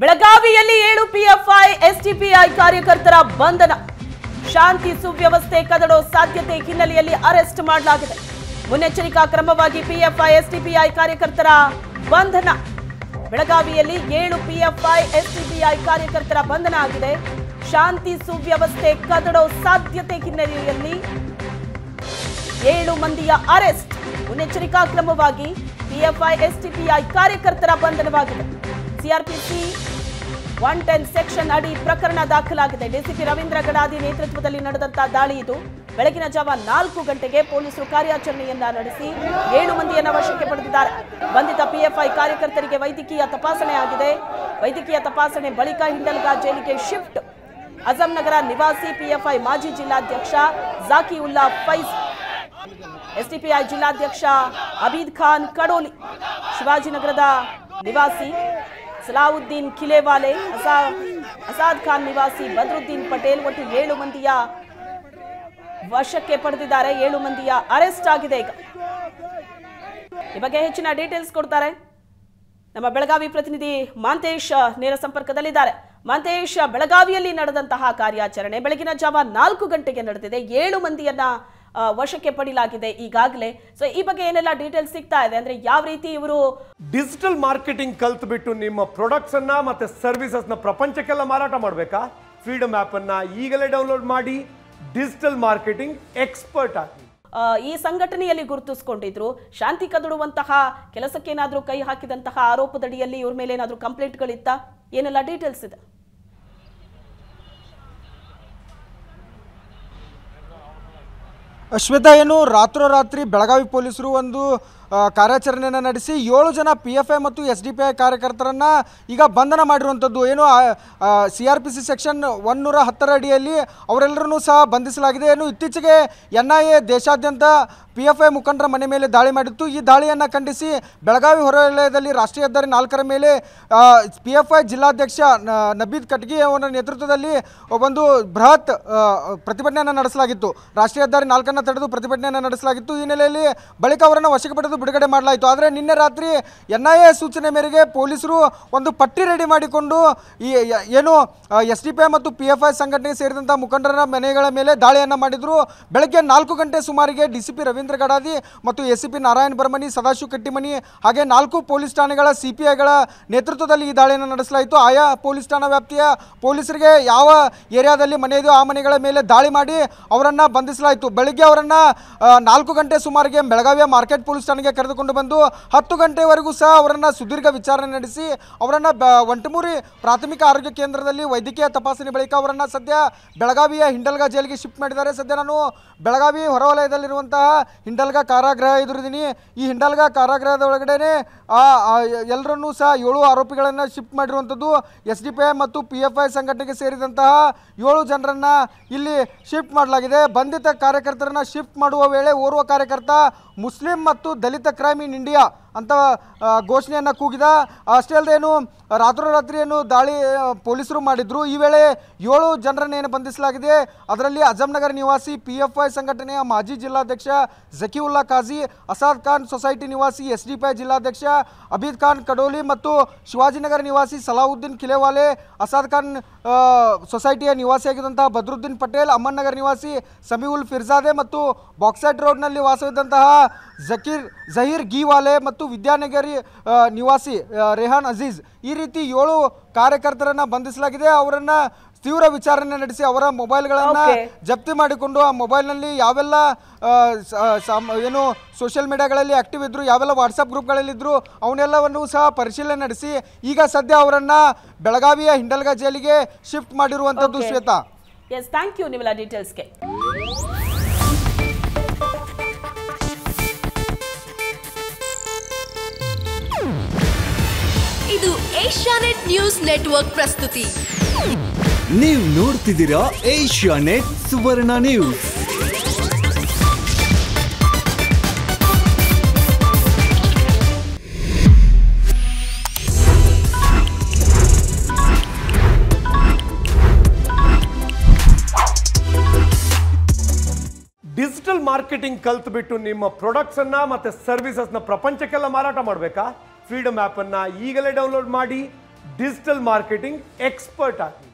ಬೆಳಗಾವಿಯಲ್ಲಿ ಏಳು PFI SDPI ಕಾರ್ಯಕರ್ತರ ಬಂಧನ. ಶಾಂತಿ ಸುವ್ಯವಸ್ಥೆ ಕದಡೋ ಸಾಧ್ಯತೆ ಹಿನ್ನೆಲೆಯಲ್ಲಿ ಅರೆಸ್ಟ್ ಮಾಡಲಾಗಿದೆ. ಮುನ್ನೆಚ್ಚರಿಕಾ ಕ್ರಮವಾಗಿ ಪಿಎಫ್ಐ ಎಸ್ಟಿಪಿಐ ಕಾರ್ಯಕರ್ತರ ಬಂಧನ. ಬೆಳಗಾವಿಯಲ್ಲಿ ಏಳು ಪಿಎಫ್ಐ ಎಸ್ಟಿಪಿಐ ಕಾರ್ಯಕರ್ತರ ಬಂಧನ ಆಗಿದೆ. ಶಾಂತಿ ಸುವ್ಯವಸ್ಥೆ ಕದಡೋ ಸಾಧ್ಯತೆ ಹಿನ್ನೆಲೆಯಲ್ಲಿ ಏಳು ಮಂದಿಯ ಅರೆಸ್ಟ್. ಮುನ್ನೆಚ್ಚರಿಕಾ ಕ್ರಮವಾಗಿ ಪಿಎಫ್ಐ ಎಸ್ಟಿಪಿಐ ಕಾರ್ಯಕರ್ತರ ಬಂಧನವಾಗಿದೆ. ಸಿಆರ್ಪಿಸಿ ಒನ್ ಟೆನ್ ಸೆಕ್ಷನ್ ಅಡಿ ಪ್ರಕರಣ ದಾಖಲಾಗಿದೆ. ಡಿಸಿಪಿ ರವೀಂದ್ರ ಗಡಾದಿ ನೇತೃತ್ವದಲ್ಲಿ ನಡೆದಂತಹ ದಾಳಿ ಇದು. ಬೆಳಗಿನ ಜಾವ ನಾಲ್ಕು ಗಂಟೆಗೆ ಪೊಲೀಸರು ಕಾರ್ಯಾಚರಣೆಯನ್ನ ನಡೆಸಿ ಏಳು ಮಂದಿಯನ್ನ ವಶಕ್ಕೆ ಪಡೆದಿದ್ದಾರೆ. ಬಂಧಿತ ಪಿಎಫ್ಐ ಕಾರ್ಯಕರ್ತರಿಗೆ ವೈದ್ಯಕೀಯ ತಪಾಸಣೆ ಆಗಿದೆ. ವೈದ್ಯಕೀಯ ತಪಾಸಣೆ ಬಳಿಕ ಹಿಂಡಲ್ಗಾ ಜೈಲಿಗೆ ಶಿಫ್ಟ್. ಅಜಂನಗರ ನಿವಾಸಿ ಪಿಎಫ್ಐ ಮಾಜಿ ಜಿಲ್ಲಾಧ್ಯಕ್ಷ ಉಲ್ಲಾ ಫೈಸ್. ಎಸ್ಡಿಪಿಐ ಜಿಲ್ಲಾಧ್ಯಕ್ಷ ಅಬೀದ್ ಖಾನ್ ಕಡೋಲಿ, ಶಿವಾಜಿನಗರದ ನಿವಾಸಿ ಸಲಾವುದ್ದೀನ್ ಖಿಲೇವಾಲೆ, ಅಸಾ ಅಸಾದ್ ಖಾನ್ ನಿವಾಸಿ ಬದ್ರುದ್ದೀನ್ ಪಟೇಲ್ ಒಟ್ಟು ಏಳು ಮಂದಿಯ ವಶಕ್ಕೆ ಪಡೆದಿದ್ದಾರೆ. ಏಳು ಮಂದಿಯ ಅರೆಸ್ಟ್ ಆಗಿದೆ ಈಗ. ಈ ಬಗ್ಗೆ ಹೆಚ್ಚಿನ ಡೀಟೇಲ್ಸ್ ಕೊಡ್ತಾರೆ. ನಮ್ಮ ಬೆಳಗಾವಿ ಪ್ರತಿನಿಧಿ ಮಾಂತೇಶ್ ನೇರ ಸಂಪರ್ಕದಲ್ಲಿದ್ದಾರೆ. ಮಾಂತೇಶ್ ಬೆಳಗಾವಿಯಲ್ಲಿ ನಡೆದಂತಹ ಕಾರ್ಯಾಚರಣೆ ಬೆಳಗಿನ ಜಾವ ನಾಲ್ಕು ಗಂಟೆಗೆ ನಡೆದಿದೆ. ಏಳು ಮಂದಿಯನ್ನ ವಶಕ್ಕೆ ಪಡೆಯಲಾಗಿದೆ ಈಗಾಗಲೇ. ಸೊ ಈ ಬಗ್ಗೆ ಏನೆಲ್ಲ ಡೀಟೇಲ್ಸ್ ಸಿಗ್ತಾ ಇದೆ? ಅಂದ್ರೆ ಯಾವ ರೀತಿ ಇವರು ಡಿಜಿಟಲ್ ಮಾರ್ಕೆಟಿಂಗ್ ಕಲ್ತ್ಬಿಟ್ಟು ನಿಮ್ಮ ಪ್ರಾಡಕ್ಟ್ಸ್ ಅನ್ನ ಮತ್ತೆ ಸರ್ವಿಸಸ್ನ ಪ್ರಪಂಚಕ್ಕೆಲ್ಲ ಮಾರಾಟ ಮಾಡಬೇಕಾ? ಫ್ರೀಡಮ್ ಆಪ್ ಅನ್ನ ಈಗಲೇ ಡೌನ್ಲೋಡ್ ಮಾಡಿ ಡಿಜಿಟಲ್ ಮಾರ್ಕೆಟಿಂಗ್ ಎಕ್ಸ್ಪರ್ಟ್ ಆಗಿ. ಈ ಸಂಘಟನೆಯಲ್ಲಿ ಗುರುತಿಸಿಕೊಂಡಿದ್ರು. ಶಾಂತಿ ಕದಡುವಂತಹ ಕೆಲಸಕ್ಕೇನಾದ್ರೂ ಕೈ ಹಾಕಿದಂತಹ ಆರೋಪದಡಿಯಲ್ಲಿ ಇವ್ರ ಮೇಲೆ ಏನಾದರೂ ಕಂಪ್ಲೇಂಟ್ಗಳಿತ್ತ ಏನೆಲ್ಲ ಡೀಟೇಲ್ಸ್ ಇದೆ? ಶ್ವೇತಾ ಏನು ರಾತ್ರೋರಾತ್ರಿ ಬೆಳಗಾವಿ ಪೊಲೀಸರು ಒಂದು ಕಾರ್ಯಾಚರಣೆಯನ್ನು ನಡೆಸಿ ಏಳು ಜನ ಪಿ ಎಫ್ ಐ ಮತ್ತು ಎಸ್ ಡಿ ಪಿ ಐ ಕಾರ್ಯಕರ್ತರನ್ನು ಈಗ ಬಂಧನ ಮಾಡಿರುವಂಥದ್ದು. ಏನು C R P C section ಒನ್ನೂರ ಹತ್ತರ ಅಡಿಯಲ್ಲಿ ಅವರೆಲ್ಲರನ್ನೂ ಸಹ ಬಂಧಿಸಲಾಗಿದೆ. ಏನು ಇತ್ತೀಚೆಗೆ ಎನ್ ಐ ಎ ದೇಶಾದ್ಯಂತ ಪಿ ಎಫ್ ಐ ಮುಖಂಡರ ಮನೆ ಮೇಲೆ ದಾಳಿ ಮಾಡಿತ್ತು. ಈ ದಾಳಿಯನ್ನು ಖಂಡಿಸಿ ಬೆಳಗಾವಿ ಹೊರವಲಯದಲ್ಲಿ ರಾಷ್ಟ್ರೀಯ ಹೆದ್ದಾರಿ ನಾಲ್ಕರ ಮೇಲೆ ಪಿ ಎಫ್ ಐ ಜಿಲ್ಲಾಧ್ಯಕ್ಷ ನಬೀದ್ ಕಟ್ಗಿ ಅವರ ನೇತೃತ್ವದಲ್ಲಿ ಒಂದು ಬೃಹತ್ ಪ್ರತಿಭಟನೆಯನ್ನು ನಡೆಸಲಾಗಿತ್ತು. ರಾಷ್ಟ್ರೀಯ ಹೆದ್ದಾರಿ ನಾಲ್ಕನ್ನು ತಡೆದು ಪ್ರತಿಭಟನೆಯನ್ನು ನಡೆಸಲಾಗಿತ್ತು. ಈ ನೆಲೆಯಲ್ಲಿ ಬಳಿಕ ಅವರನ್ನು ವಶಕ್ಕೆ ಪಡೆದು ಬಿಡುಗಡೆ ಮಾಡಲಾಯಿತು. ಆದರೆ ನಿನ್ನೆ ರಾತ್ರಿ ಎನ್ ಐ ಎ ಸೂಚನೆ ಮೇರೆಗೆ ಪೊಲೀಸರು ಒಂದು ಪಟ್ಟಿ ರೆಡಿ ಮಾಡಿಕೊಂಡು ಈ ಏನು ಎಸ್ ಡಿ ಪಿ ಐ ಮತ್ತು ಪಿ ಎಫ್ ಐ ಸಂಘಟನೆಗೆ ಸೇರಿದಂಥ ಮುಖಂಡರ ಮನೆಗಳ ಮೇಲೆ ದಾಳಿಯನ್ನು ಮಾಡಿದ್ರು. ಬೆಳಗ್ಗೆ ನಾಲ್ಕು ಗಂಟೆ ಸುಮಾರಿಗೆ D C P Ravindra Gadadi ಮತ್ತು S C P Narayan Barmani, Sadashiv Kattimani ಹಾಗೆ ನಾಲ್ಕು ಪೊಲೀಸ್ ಠಾಣೆಗಳ ಸಿ ಪಿ ಐಗಳ ನೇತೃತ್ವದಲ್ಲಿ ಈ ದಾಳಿಯನ್ನು ನಡೆಸಲಾಯಿತು. ಆಯಾ ಪೊಲೀಸ್ ಠಾಣಾ ವ್ಯಾಪ್ತಿಯ ಪೊಲೀಸರಿಗೆ ಯಾವ ಏರಿಯಾದಲ್ಲಿ ಮನೆ ಇದೆಯೋ ಆ ಮನೆಗಳ ಮೇಲೆ ದಾಳಿ ಮಾಡಿ ಅವರನ್ನು ಬಂಧಿಸಲಾಯಿತು. ಬೆಳಗ್ಗೆ ಅವರನ್ನು ನಾಲ್ಕು ಗಂಟೆ ಸುಮಾರಿಗೆ ಬೆಳಗಾವಿಯ ಮಾರ್ಕೆಟ್ ಪೊಲೀಸ್ ಠಾಣೆಗೆ ಕರೆದುಕೊಂಡು ಬಂದು ಹತ್ತು ಗಂಟೆವರೆಗೂ ಸಹ ಅವರನ್ನು ಸುದೀರ್ಘ ವಿಚಾರಣೆ ನಡೆಸಿ ಅವರನ್ನು ಬ, ಒಂಟಮೂರಿ ಪ್ರಾಥಮಿಕ ಆರೋಗ್ಯ ಕೇಂದ್ರದಲ್ಲಿ ವೈದ್ಯಕೀಯ ತಪಾಸಣೆ ಬಳಿಕ ಅವರನ್ನು ಸದ್ಯ ಬೆಳಗಾವಿಯ ಹಿಂಡಲ್ಗಾ ಜೈಲಿಗೆ ಶಿಫ್ಟ್ ಮಾಡಿದ್ದಾರೆ. ಸದ್ಯ ನಾನು ಬೆಳಗಾವಿ ಹೊರವಲಯದಲ್ಲಿರುವಂತಹ ಹಿಂಡಲ್ಗಾ ಕಾರಾಗೃಹ ಎದುರಿದ್ದೀನಿ. ಈ ಹಿಂಡಲ್ಗಾ ಕಾರಾಗೃಹದ ಒಳಗಡೆನೆ ಆ, ಎಲ್ಲರನ್ನೂ ಸಹ ಏಳು ಆರೋಪಿಗಳನ್ನು ಶಿಫ್ಟ್ ಮಾಡಿರುವಂಥದ್ದು ಎಸ್ ಡಿ ಪಿ ಐ ಮತ್ತು ಪಿ ಎಫ್ ಐ ಸಂಘಟನೆಗೆ ಸೇರಿದಂತಹ ಏಳು ಜನರನ್ನು ಇಲ್ಲಿ ಶಿಫ್ಟ್ ಮಾಡಲಾಗಿದೆ. ಬಂಧಿತ ಕಾರ್ಯಕರ್ತರನ್ನು ಶಿಫ್ಟ್ ಮಾಡುವ ವೇಳೆ ಓರ್ವ ಕಾರ್ಯಕರ್ತ ಮುಸ್ಲಿಂ ಮತ್ತು ದಲಿತ the crime in India ಅಂತ ಘೋಷಣೆಯನ್ನು ಕೂಗಿದ. ಅಷ್ಟೇ ಅಲ್ಲದೇನು ಏನು ರಾತ್ರೋರಾತ್ರಿ ಏನು ದಾಳಿ ಪೊಲೀಸರು ಮಾಡಿದ್ರು. ಈ ವೇಳೆ ಏಳು ಜನರನ್ನು ಏನು ಬಂಧಿಸಲಾಗಿದೆ? ಅದರಲ್ಲಿ ಅಜಂನಗರ್ ನಿವಾಸಿ ಪಿ ಎಫ್ ಐ ಸಂಘಟನೆಯ ಮಾಜಿ ಜಿಲ್ಲಾಧ್ಯಕ್ಷ ಜಕೀವುಲ್ಲಾ ಖಾಜಿ, ಅಸಾದ್ ಖಾನ್ ಸೊಸೈಟಿ ನಿವಾಸಿ, ಎಸ್ ಡಿ ಪಿ ಜಿಲ್ಲಾಧ್ಯಕ್ಷ ಅಬೀದ್ ಖಾನ್ ಕಡೋಲಿ ಮತ್ತು ಶಿವಾಜಿನಗರ ನಿವಾಸಿ ಸಲಾವುದ್ದೀನ್ ಕಿಲೆವಾಲೆ, ಅಸಾದ್ ಖಾನ್ ಸೊಸೈಟಿಯ ನಿವಾಸಿಯಾಗಿದ್ದಂತಹ ಬದ್ರುದ್ದೀನ್ ಪಟೇಲ್ ಅಮ್ಮನ್ನಗರ್ ನಿವಾಸಿ ಸಮೀವುಲ್ ಫಿರ್ಜಾದೆ ಮತ್ತು ಬಾಕ್ಸೈಟ್ ರೋಡ್ನಲ್ಲಿ ವಾಸವಿದ್ದಂತಹ ಜಕೀರ್, ಜಹೀರ್ ಗೀವಾಲೆ ಮತ್ತು ವಿದ್ಯಾನಗರಿ ನಿವಾಸಿ ರೆಹಾನ್ ಅಜೀಜ್ ಈ ರೀತಿ ಏಳು ಕಾರ್ಯಕರ್ತರನ್ನ ಬಂಧಿಸಲಾಗಿದೆ ಅವರನ್ನು ತೀವ್ರ ವಿಚಾರಣೆ ನಡೆಸಿ ಅವರ ಮೊಬೈಲ್ಗಳನ್ನು. ಜಪ್ತಿ ಮಾಡಿಕೊಂಡು ಆ ಮೊಬೈಲ್ನಲ್ಲಿ ಯಾವೆಲ್ಲ ಏನು ಸೋಷಿಯಲ್ ಮೀಡಿಯಾಗಳಲ್ಲಿ ಆಕ್ಟಿವ್ ಇದ್ರು ಯಾವೆಲ್ಲ ವಾಟ್ಸಪ್ ಗ್ರೂಪ್ಗಳಲ್ಲಿದ್ದರು ಅವನ್ನೆಲ್ಲವನ್ನು ಸಹ ಪರಿಶೀಲನೆ ನಡೆಸಿ ಈಗ ಸದ್ಯ ಅವರನ್ನ ಬೆಳಗಾವಿಯ ಹಿಂಡಲ್ಗಾ ಜೈಲಿಗೆ ಶಿಫ್ಟ್ ಮಾಡಿರುವಂಥದ್ದು. ಶ್ವೇತಾ ಎಸ್ ಥ್ಯಾಂಕ್ ಯು ನಿಮ್ಮೆಲ್ಲ ಡೀಟೇಲ್ಸ್ಗೆ ಏಷ್ಯಾನೆಟ್ ನ್ಯೂಸ್ ನೆಟ್ವರ್ಕ್ ಪ್ರಸ್ತುತಿ. ನೀವು ನೋಡ್ತಿದ್ದೀರಾ Asianet Suvarna news. Digital marketing ಕಲ್ತ್ಬಿಟ್ಟು ನಿಮ್ಮ ಪ್ರಾಡಕ್ಟ್ಸ್ ಅನ್ನ ಮತ್ತೆ ಸರ್ವಿಸಸ್ನ ಪ್ರಪಂಚಕ್ಕೆಲ್ಲ ಮಾರಾಟ ಮಾಡಬೇಕಾ? ಫ್ರೀಡಮ್ ಆಪ್ ಅನ್ನ ಈಗಲೇ ಡೌನ್ಲೋಡ್ ಮಾಡಿ ಡಿಜಿಟಲ್ ಮಾರ್ಕೆಟಿಂಗ್ ಎಕ್ಸ್ಪರ್ಟ್ ಆಗಿ.